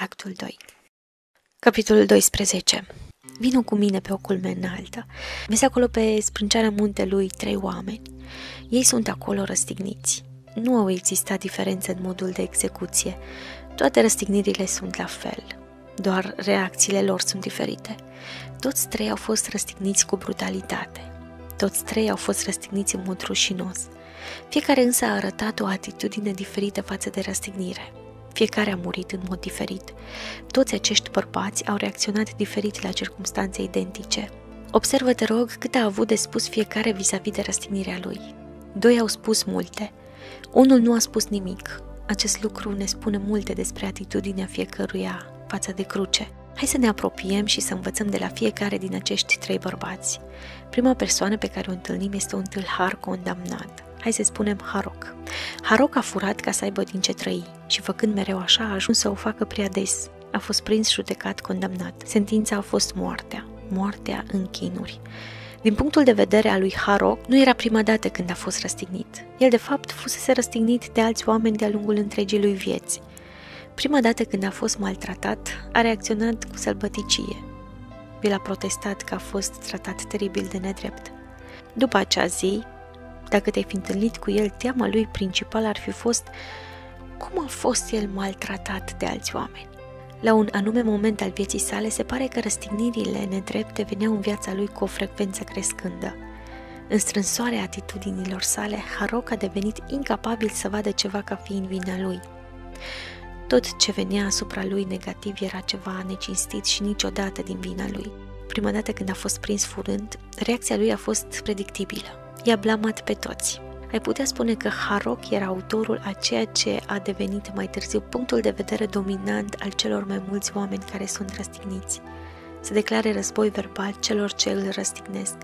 actul 2 Capitolul 12 Vino cu mine pe o culme înaltă. Vezi acolo pe sprânceana muntelui trei oameni. Ei sunt acolo răstigniți. Nu au existat diferențe în modul de execuție. Toate răstignirile sunt la fel. Doar reacțiile lor sunt diferite. Toți trei au fost răstigniți cu brutalitate. Toți trei au fost răstigniți în mod rușinos. Fiecare însă a arătat o atitudine diferită față de răstignire. Fiecare a murit în mod diferit. Toți acești bărbați au reacționat diferit la circumstanțe identice. Observă, te rog, cât a avut de spus fiecare vis-a-vis de răstignirea lui. Doi au spus multe. Unul nu a spus nimic. Acest lucru ne spune multe despre atitudinea fiecăruia față de cruce. Hai să ne apropiem și să învățăm de la fiecare din acești trei bărbați. Prima persoană pe care o întâlnim este un tâlhar condamnat. Hai să spunem Harok. Harok a furat ca să aibă din ce trăi și făcând mereu așa a ajuns să o facă prea des. A fost prins, judecat, condamnat. Sentința a fost moartea. Moartea în chinuri. Din punctul de vedere al lui Harok, nu era prima dată când a fost răstignit. El, de fapt, fusese răstignit de alți oameni de-a lungul întregii lui vieți. Prima dată când a fost maltratat, a reacționat cu sălbăticie. El a protestat că a fost tratat teribil de nedrept. După acea zi, dacă te-ai fi întâlnit cu el, teama lui principală ar fi fost cum a fost el maltratat de alți oameni. La un anume moment al vieții sale, se pare că răstignirile nedrepte veneau în viața lui cu o frecvență crescândă. În strânsoarea atitudinilor sale, Harok a devenit incapabil să vadă ceva ca fiind vina lui. Tot ce venea asupra lui negativ era ceva necinstit și niciodată din vina lui. Prima dată când a fost prins furând, reacția lui a fost predictibilă i-a blamat pe toți. Ai putea spune că Harok era autorul a ceea ce a devenit mai târziu punctul de vedere dominant al celor mai mulți oameni care sunt răstigniți. Să declare război verbal celor ce îl răstignesc,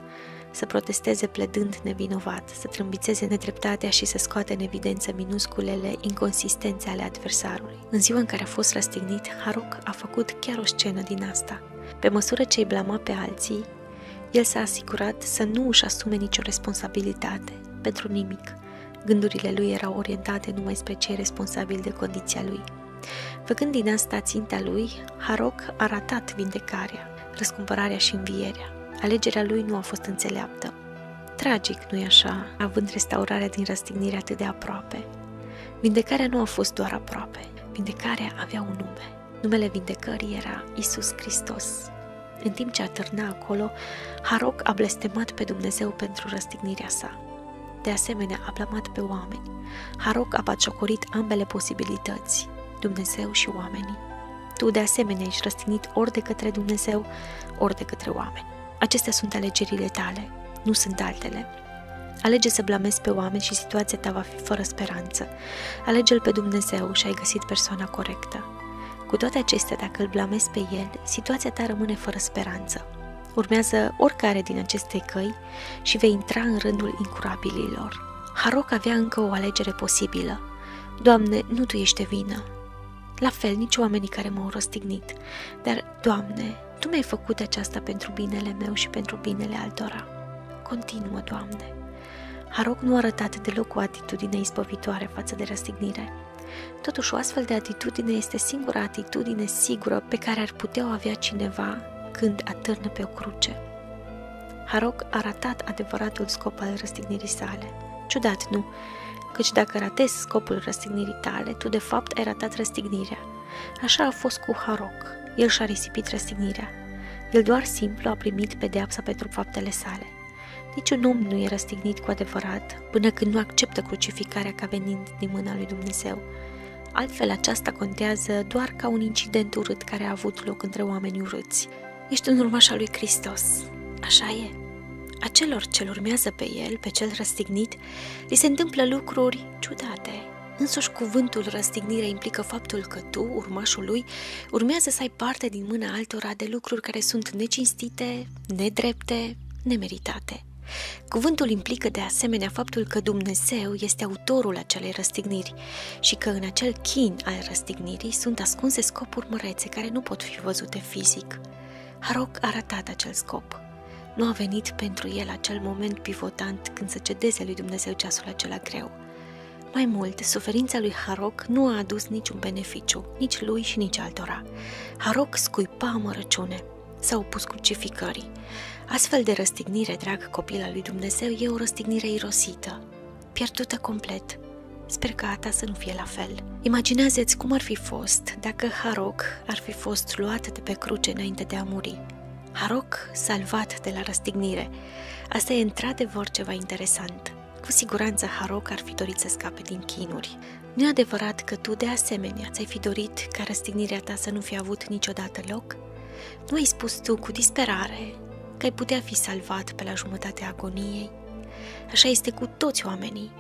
să protesteze pledând nevinovat, să trâmbițeze nedreptatea și să scoate în evidență minusculele inconsistențe ale adversarului. În ziua în care a fost răstignit, Harok a făcut chiar o scenă din asta. Pe măsură ce îi blama pe alții, el s-a asigurat să nu își asume nicio responsabilitate pentru nimic. Gândurile lui erau orientate numai spre cei responsabili de condiția lui. Făcând din asta ținta lui, Harok a ratat vindecarea, răscumpărarea și învierea. Alegerea lui nu a fost înțeleaptă. Tragic, nu-i așa, având restaurarea din răstignire atât de aproape. Vindecarea nu a fost doar aproape. Vindecarea avea un nume. Numele vindecării era Isus Hristos, în timp ce atârna acolo, Harok a blestemat pe Dumnezeu pentru răstignirea sa. De asemenea, a blamat pe oameni. Harok a batjocorit ambele posibilități, Dumnezeu și oamenii. Tu, de asemenea, ești răstignit ori de către Dumnezeu, ori de către oameni. Acestea sunt alegerile tale, nu sunt altele. Alege să blamezi pe oameni și situația ta va fi fără speranță. Alege-L pe Dumnezeu și ai găsit persoana corectă. Cu toate acestea, dacă îl blamezi pe el, situația ta rămâne fără speranță. Urmează oricare din aceste căi și vei intra în rândul incurabililor. Haroc avea încă o alegere posibilă. Doamne, nu Tu ești de vină. La fel, nici oamenii care m-au răstignit. Dar, Doamne, Tu mi-ai făcut aceasta pentru binele meu și pentru binele altora. Continuă, Doamne. Haroc nu a arătat deloc o atitudine izbăvitoare față de răstignire. Totuși, o astfel de atitudine este singura atitudine sigură pe care ar putea o avea cineva când atârnă pe o cruce. Harok a ratat adevăratul scop al răstignirii sale. Ciudat, nu? Căci dacă ratezi scopul răstignirii tale, tu de fapt ai ratat răstignirea. Așa a fost cu Harok. El și-a risipit răstignirea. El doar simplu a primit pedeapsa pentru faptele sale. Niciun om nu e răstignit cu adevărat până când nu acceptă crucificarea ca venind din mâna lui Dumnezeu. Altfel, aceasta contează doar ca un incident urât care a avut loc între oameni urâți. Ești un urmaș al lui Hristos. Așa e. Acelor ce urmează pe el, pe cel răstignit, li se întâmplă lucruri ciudate. Însuși cuvântul răstignire implică faptul că tu, urmașul lui, urmează să ai parte din mâna altora de lucruri care sunt necinstite, nedrepte, nemeritate. Cuvântul implică de asemenea faptul că Dumnezeu este autorul acelei răstigniri și că în acel chin al răstignirii sunt ascunse scopuri mărețe care nu pot fi văzute fizic. Harok a ratat acel scop. Nu a venit pentru el acel moment pivotant când să cedeze lui Dumnezeu ceasul acela greu. Mai mult, suferința lui Harok nu a adus niciun beneficiu, nici lui și nici altora. Harok scuipa amărăciune, s-a opus crucificării. Astfel de răstignire, drag copil al lui Dumnezeu, e o răstignire irosită, pierdută complet. Sper că a ta să nu fie la fel. Imaginează-ți cum ar fi fost dacă Harok ar fi fost luat de pe cruce înainte de a muri. Harok salvat de la răstignire. Asta e într-adevăr ceva interesant. Cu siguranță Harok ar fi dorit să scape din chinuri. Nu e adevărat că tu, de asemenea, ți-ai fi dorit ca răstignirea ta să nu fi avut niciodată loc? Nu ai spus tu cu disperare că ai putea fi salvat pe la jumătatea agoniei? Așa este cu toți oamenii.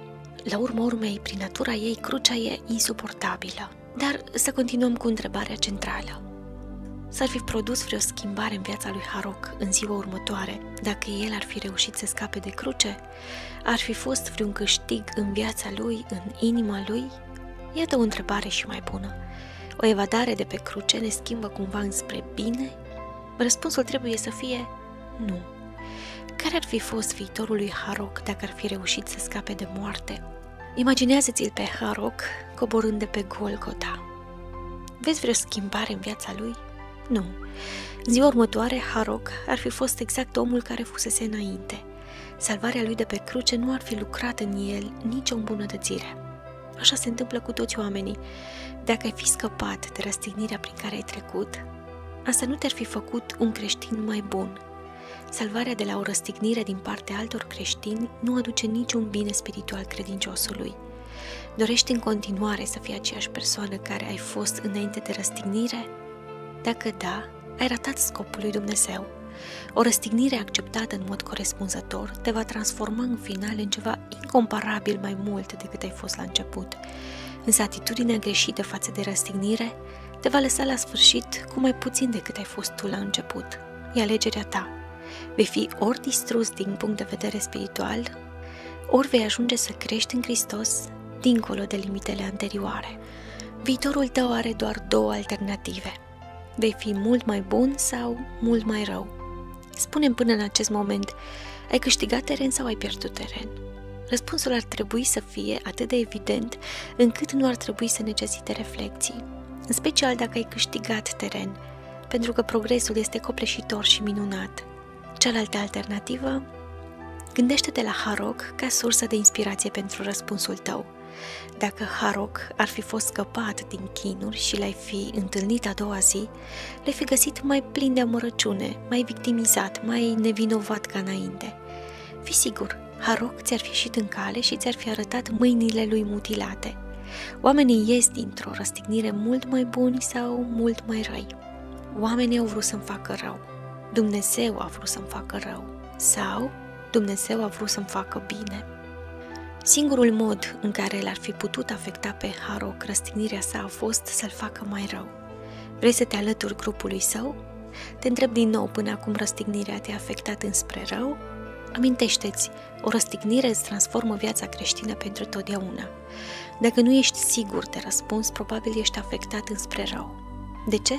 La urmă urmei, prin natura ei, crucea e insuportabilă. Dar să continuăm cu întrebarea centrală. S-ar fi produs vreo schimbare în viața lui Harok în ziua următoare dacă el ar fi reușit să scape de cruce? Ar fi fost vreun câștig în viața lui, în inima lui? Iată o întrebare și mai bună. O evadare de pe cruce ne schimbă cumva înspre bine? Răspunsul trebuie să fie nu. Care ar fi fost viitorul lui Harok dacă ar fi reușit să scape de moarte? Imaginează-ți-l pe Harok coborând de pe Golgota. Vezi vreo schimbare în viața lui? Nu. În ziua următoare, Harok ar fi fost exact omul care fusese înainte. Salvarea lui de pe cruce nu ar fi lucrat în el nicio îmbunătățire. Așa se întâmplă cu toți oamenii. Dacă ai fi scăpat de răstignirea prin care ai trecut, asta nu te-ar fi făcut un creștin mai bun. Salvarea de la o răstignire din partea altor creștini nu aduce niciun bine spiritual credinciosului. Dorești în continuare să fii aceeași persoană care ai fost înainte de răstignire? Dacă da, ai ratat scopul lui Dumnezeu. O răstignire acceptată în mod corespunzător te va transforma în final în ceva incomparabil mai mult decât ai fost la început. Însă atitudinea greșită față de răstignire te va lăsa la sfârșit cu mai puțin decât ai fost tu la început. E alegerea ta. Vei fi ori distrus din punct de vedere spiritual, ori vei ajunge să crești în Hristos dincolo de limitele anterioare. Viitorul tău are doar două alternative – Vei fi mult mai bun sau mult mai rău? Spune până în acest moment, ai câștigat teren sau ai pierdut teren? Răspunsul ar trebui să fie atât de evident încât nu ar trebui să necesite reflexii, în special dacă ai câștigat teren, pentru că progresul este copleșitor și minunat. Cealaltă alternativă? Gândește-te la Harok ca sursă de inspirație pentru răspunsul tău. Dacă Harok ar fi fost scăpat din chinuri și l-ai fi întâlnit a doua zi, le fi găsit mai plin de amărăciune, mai victimizat, mai nevinovat ca înainte. Fi sigur, Harok ți-ar fi ieșit în cale și ți-ar fi arătat mâinile lui mutilate. Oamenii ies dintr-o răstignire mult mai buni sau mult mai răi. Oamenii au vrut să-mi facă rău. Dumnezeu a vrut să-mi facă rău. Sau Dumnezeu a vrut să-mi facă bine. Singurul mod în care l-ar fi putut afecta pe Harok răstignirea sa a fost să-l facă mai rău. Vrei să te alături grupului său? Te întreb din nou până acum răstignirea te-a afectat înspre rău? Amintește-ți, o răstignire îți transformă viața creștină pentru totdeauna. Dacă nu ești sigur de răspuns, probabil ești afectat înspre rău. De ce?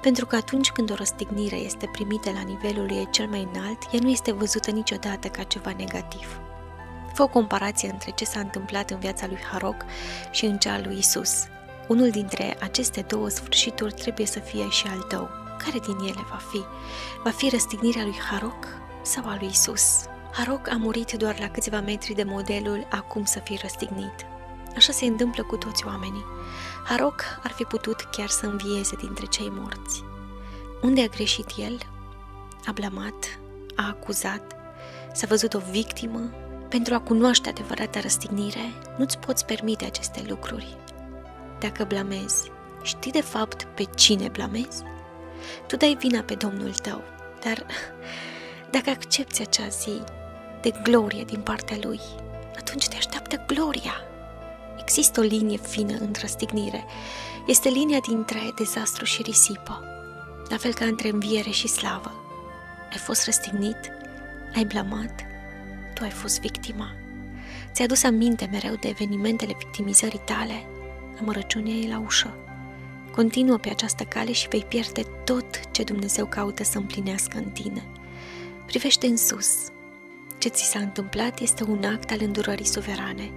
Pentru că atunci când o răstignire este primită la nivelul ei cel mai înalt, ea nu este văzută niciodată ca ceva negativ. Fă o comparație între ce s-a întâmplat în viața lui Harok și în cea lui Isus. Unul dintre aceste două sfârșituri trebuie să fie și al tău. Care din ele va fi? Va fi răstignirea lui Harok sau a lui Isus? Harok a murit doar la câțiva metri de modelul acum să fie răstignit. Așa se întâmplă cu toți oamenii. Harok ar fi putut chiar să învieze dintre cei morți. Unde a greșit el? A blamat, a acuzat, s-a văzut o victimă, pentru a cunoaște adevărata răstignire, nu-ți poți permite aceste lucruri. Dacă blamezi, știi de fapt pe cine blamezi? Tu dai vina pe Domnul tău, dar dacă accepti acea zi de glorie din partea Lui, atunci te așteaptă gloria. Există o linie fină între răstignire. Este linia dintre dezastru și risipă, la fel ca între înviere și slavă. Ai fost răstignit? Ai blamat? Tu ai fost victima. Ți-a dus aminte mereu de evenimentele victimizării tale? Amărăciunea e la ușă. Continuă pe această cale și vei pierde tot ce Dumnezeu caută să împlinească în tine. Privește în sus. Ce ți s-a întâmplat este un act al îndurării suverane.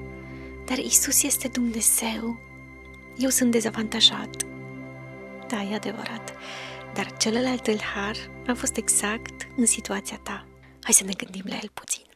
Dar Isus este Dumnezeu. Eu sunt dezavantajat. Da, e adevărat. Dar celălalt har a fost exact în situația ta. Hai să ne gândim la el puțin.